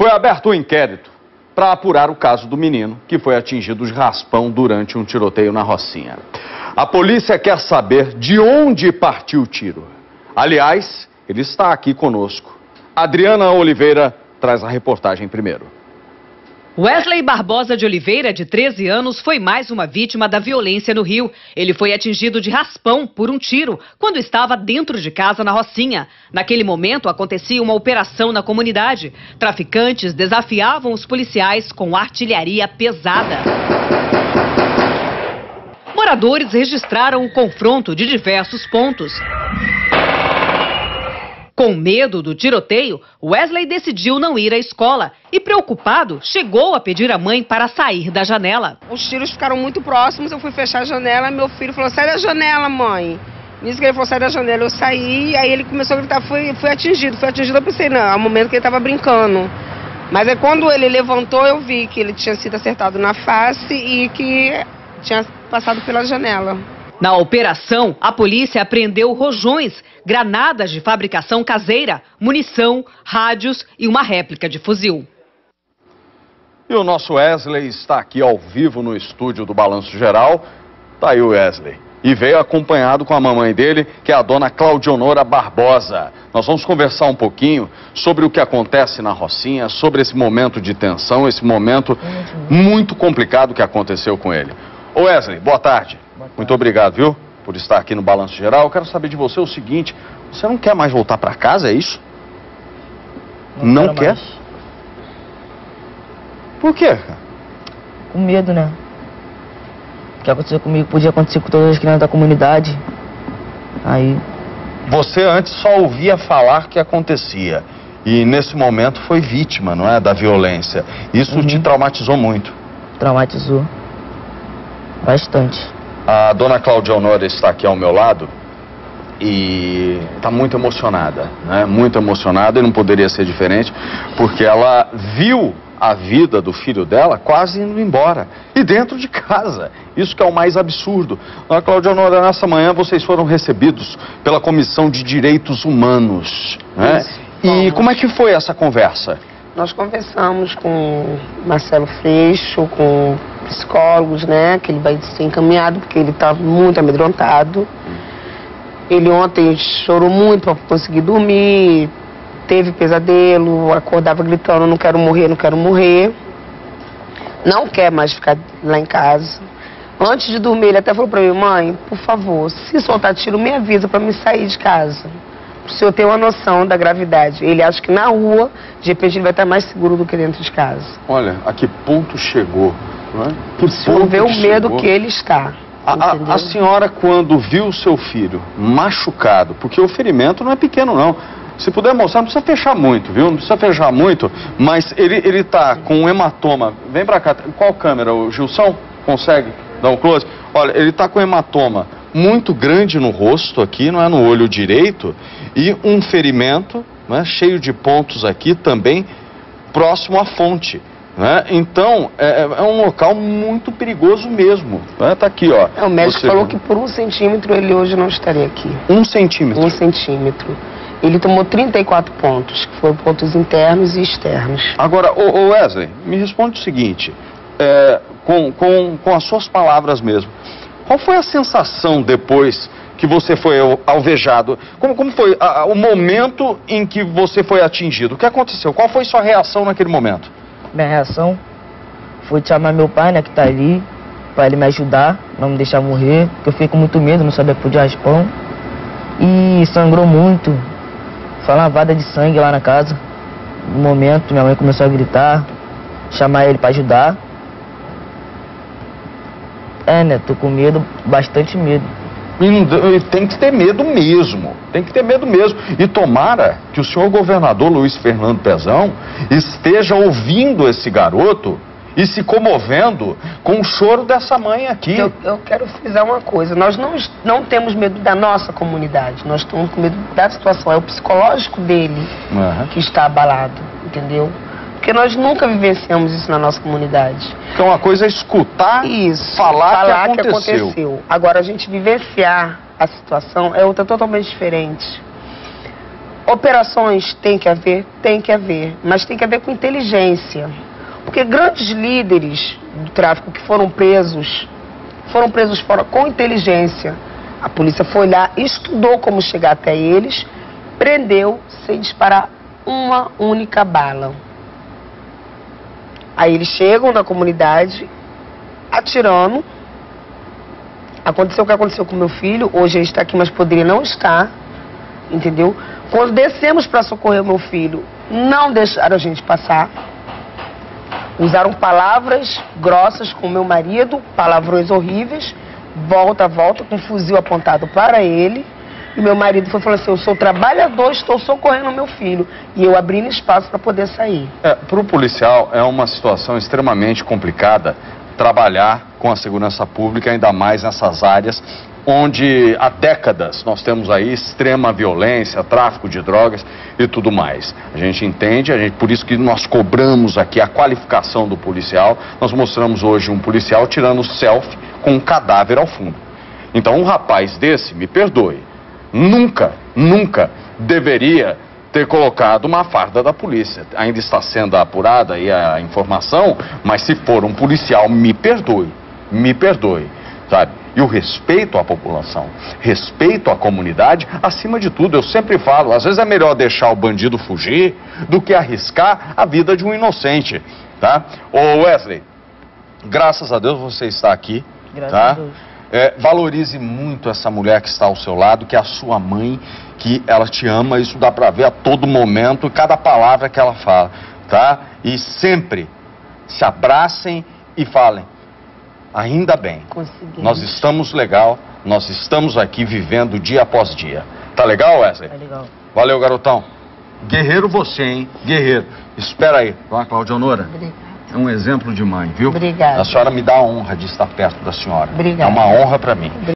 Foi aberto um inquérito para apurar o caso do menino que foi atingido de raspão durante um tiroteio na Rocinha. A polícia quer saber de onde partiu o tiro. Aliás, ele está aqui conosco. Adriana Oliveira traz a reportagem primeiro. Wesley Barbosa de Oliveira, de 13 anos, foi mais uma vítima da violência no Rio. Ele foi atingido de raspão por um tiro quando estava dentro de casa na Rocinha. Naquele momento, acontecia uma operação na comunidade. Traficantes desafiavam os policiais com artilharia pesada. Moradores registraram o confronto de diversos pontos. Com medo do tiroteio, Wesley decidiu não ir à escola e, preocupado, chegou a pedir à mãe para sair da janela. Os tiros ficaram muito próximos, eu fui fechar a janela meu filho falou: sai da janela, mãe. Nisso que ele falou, sai da janela, eu saí, aí ele começou a gritar, fui, fui atingido, fui atingido, eu pensei, não, é o momento que ele estava brincando. Mas é quando ele levantou, eu vi que ele tinha sido acertado na face e que tinha passado pela janela. Na operação, a polícia apreendeu rojões, granadas de fabricação caseira, munição, rádios e uma réplica de fuzil. E o nosso Wesley está aqui ao vivo no estúdio do Balanço Geral. Tá aí o Wesley. E veio acompanhado com a mamãe dele, que é a dona Claudionora Barbosa. Nós vamos conversar um pouquinho sobre o que acontece na Rocinha, sobre esse momento de tensão, esse momento muito complicado que aconteceu com ele. Wesley, boa tarde. Muito obrigado, viu, por estar aqui no Balanço Geral. Eu quero saber de você o seguinte: você não quer mais voltar para casa, é isso? Não, não quer? Mais. Por quê? Com medo, né? O que aconteceu comigo podia acontecer com todas as crianças da comunidade. Aí. Você antes só ouvia falar que acontecia. E nesse momento foi vítima, não é? Da violência. Isso uhum. te traumatizou muito. Traumatizou. Bastante. A dona Cláudia Honora está aqui ao meu lado e está muito emocionada, né? Muito emocionada e não poderia ser diferente, porque ela viu a vida do filho dela quase indo embora. E dentro de casa. Isso que é o mais absurdo. Dona Cláudia Honora, nessa manhã vocês foram recebidos pela Comissão de Direitos Humanos. Né? E como é que foi essa conversa? Nós conversamos com Marcelo Freixo, com psicólogos, né? Que ele vai ser encaminhado porque ele está muito amedrontado. Ele ontem chorou muito para conseguir dormir, teve pesadelo, acordava gritando, não quero morrer, não quero morrer. Não quer mais ficar lá em casa. Antes de dormir, ele até falou para mim, mãe, por favor, se soltar tiro, me avisa para me sair de casa. Para o senhor ter uma noção da gravidade. Ele acha que na rua, de repente, ele vai estar mais seguro do que dentro de casa. Olha, a que ponto chegou né? Que o senhor vê o medo chegou. que ele está. A, a, a, senhora, quando viu o seu filho machucado, porque o ferimento não é pequeno, não. Se puder mostrar, não precisa fechar muito, viu? Não precisa fechar muito, mas ele, ele tá com um hematoma. Vem pra cá, qual câmera? O Gilson consegue dar um close? Olha, ele tá com hematoma muito grande no rosto aqui, não é no olho direito, e um ferimento, né, cheio de pontos aqui também, próximo à fonte. Né? Então, é, é, um local muito perigoso mesmo. Né? Tá aqui, ó. É, o médico Você... falou que por um centímetro ele hoje não estaria aqui. Um centímetro? Um centímetro. Ele tomou 34 pontos, que foram pontos internos e externos. Agora, ô, ô Wesley, me responde o seguinte, é, com, com, com as suas palavras mesmo. Qual foi a sensação depois que você foi alvejado? Como, como foi a, o momento em que você foi atingido? O que aconteceu? Qual foi sua reação naquele momento? minha reação foi chamar meu pai, né, que tá ali, para ele me ajudar, não me deixar morrer, porque eu fiquei com muito medo, não sabia por de raspão. E sangrou muito, foi uma lavada de sangue lá na casa. No momento, minha mãe começou a gritar, chamar ele para ajudar. É, né, tô com medo, bastante medo. E tem que ter medo mesmo, tem que ter medo mesmo. E tomara que o senhor governador Luiz Fernando Pezão esteja ouvindo esse garoto e se comovendo com o choro dessa mãe aqui. Eu, eu quero frisar uma coisa: nós não, não temos medo da nossa comunidade, nós estamos com medo da situação. É o psicológico dele uhum. que está abalado, entendeu? Porque nós nunca vivenciamos isso na nossa comunidade. Então uma coisa é escutar, isso, falar, falar que, aconteceu. que aconteceu. Agora a gente vivenciar a situação é outra totalmente diferente. Operações tem que haver, tem que haver, mas tem que haver com inteligência. Porque grandes líderes do tráfico que foram presos, foram presos fora com inteligência. A polícia foi lá, estudou como chegar até eles, prendeu sem disparar uma única bala. Aí eles chegam na comunidade atirando. Aconteceu o que aconteceu com meu filho. Hoje ele está aqui, mas poderia não estar. Entendeu? Quando descemos para socorrer meu filho, não deixaram a gente passar. Usaram palavras grossas com meu marido, palavrões horríveis. Volta, volta, com um fuzil apontado para ele. Meu marido foi falando assim: Eu sou trabalhador, estou socorrendo meu filho. E eu abrindo espaço para poder sair. É, para o policial é uma situação extremamente complicada trabalhar com a segurança pública, ainda mais nessas áreas onde há décadas nós temos aí extrema violência, tráfico de drogas e tudo mais. A gente entende, a gente, por isso que nós cobramos aqui a qualificação do policial. Nós mostramos hoje um policial tirando selfie com um cadáver ao fundo. Então um rapaz desse, me perdoe, nunca, nunca deveria ter colocado uma farda da polícia. Ainda está sendo apurada aí a informação, mas se for um policial, me perdoe, me perdoe, sabe? E o respeito à população, respeito à comunidade, acima de tudo, eu sempre falo, às vezes é melhor deixar o bandido fugir do que arriscar a vida de um inocente, tá? Ô Wesley, graças a Deus você está aqui, Graças tá? a Deus. É, valorize muito essa mulher que está ao seu lado, que é a sua mãe, que ela te ama, isso dá pra ver a todo momento, cada palavra que ela fala, tá? E sempre se abracem e falem, ainda bem, Conseguimos. nós estamos legal, nós estamos aqui vivendo dia após dia. Tá legal, Wesley? Tá legal. Valeu, garotão. Guerreiro você, hein? Guerreiro. Espera aí. Dona Claudia Honora. Obrigada. É um exemplo de mãe, viu? Obrigada. A senhora me dá a honra de estar perto da senhora. Obrigada. É uma honra pra mim.